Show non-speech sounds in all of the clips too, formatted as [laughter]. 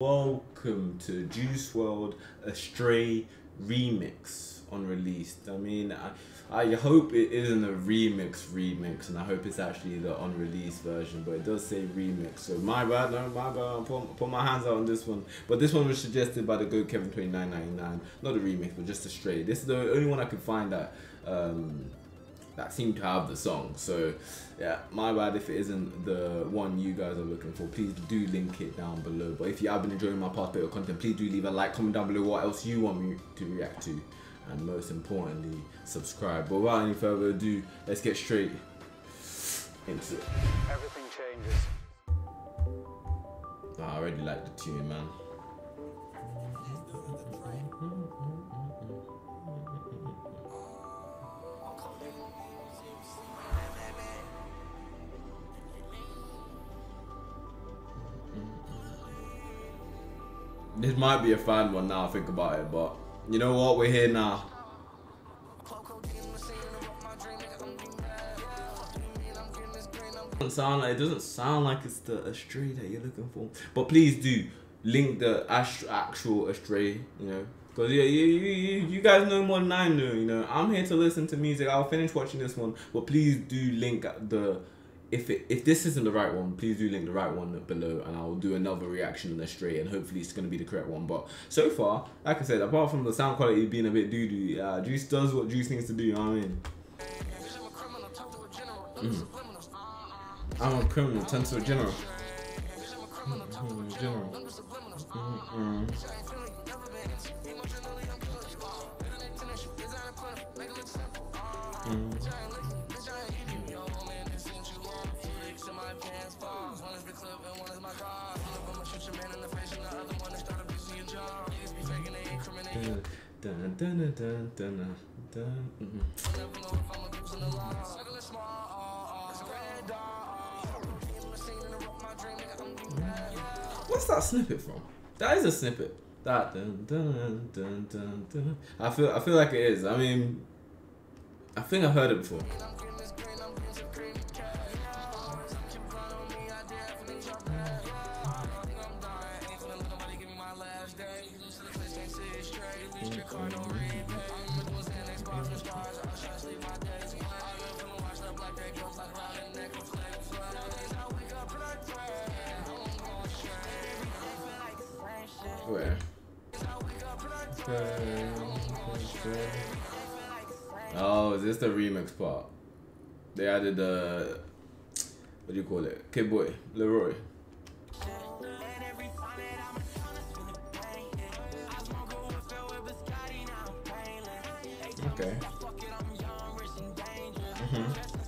Welcome to Juice WRLD Astray remix unreleased. I mean, I, I hope it isn't a remix remix, and I hope it's actually the unreleased version. But it does say remix, so my bad, no, my bad. Put my hands out on this one. But this one was suggested by the Goat Kevin twenty nine ninety nine, not a remix, but just Astray. This is the only one I could find that. Um, that seem to have the song. So yeah, my bad if it isn't the one you guys are looking for. Please do link it down below. But if you have been enjoying my past bit of content, please do leave a like, comment down below what else you want me to react to. And most importantly, subscribe. But without any further ado, let's get straight into it. Everything changes. Oh, I already like the tune, man. This might be a fan one now I think about it, but you know what? We're here now. Doesn't sound like it doesn't sound like it's the astray that you're looking for. But please do link the actual astray, you know. Because yeah, you, you, you guys know more than I know, you know. I'm here to listen to music. I'll finish watching this one. But please do link the if it if this isn't the right one, please do link the right one below, and I'll do another reaction on the Astray, and hopefully it's gonna be the correct one. But so far, like I said, apart from the sound quality being a bit doo doo, uh, Juice does what Juice needs to do. You know what I mean? Mm. I'm a criminal, turn to a general. Mm, general. Mm -mm. Dun, dun, dun, dun, dun, mm-hmm. What's that snippet from? That is a snippet. That dun, dun, dun, dun, dun. I feel I feel like it is. I mean, I think I've heard it before. Where? Oh, is this the remix part? They added the what do you call it? Kid Boy, Laroi. Okay. Mm-hmm. Hate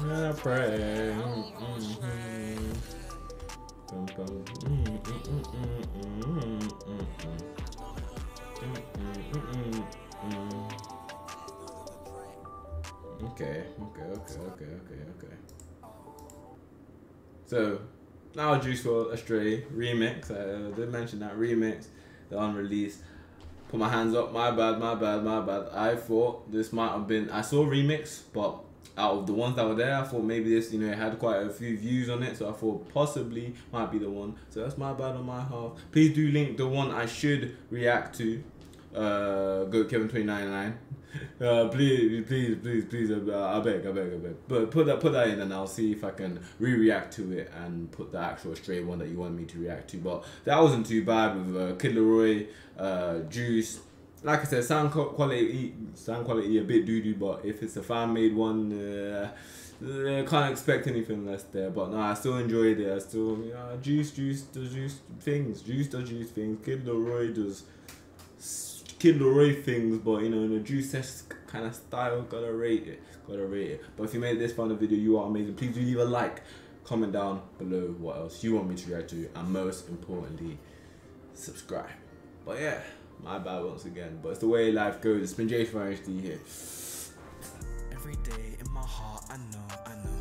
I pray. Mm-hmm. Mm-hmm. Okay, okay, okay, okay, okay, okay. So, now Juice WRLD Astray remix. I did mention that remix, the unreleased. Put my hands up. My bad, my bad, my bad. I thought this might have been. I saw remix, but out of the ones that were there, I thought maybe this, you know, it had quite a few views on it, so I thought possibly might be the one. So that's my bad on my half. Please do link the one I should react to. Uh, go Kevin twenty nine nine. [laughs] Uh, please, please, please, please, uh, I beg, I beg, I beg. But put that, put that in, and I'll see if I can re-react to it and put the actual Astray one that you want me to react to. But that wasn't too bad with uh, Kid Laroi, uh, Juice, like I said, sound quality, sound quality a bit doo doo, but if it's a fan made one, uh, uh, can't expect anything less there. But no, I still enjoyed it. I still, yeah, Juice, Juice does Juice things. Juice does Juice things. Kid Laroi does Kid Laroi things, but you know, in a juice kind of style, gotta rate it. Gotta rate it. But if you made this fun of the video, you are amazing. Please do leave a like, comment down below what else you want me to react to, and most importantly, subscribe. But yeah, my bad once again. But it's the way life goes. It's been Jay from HD here. Every day in my heart, I know, I know.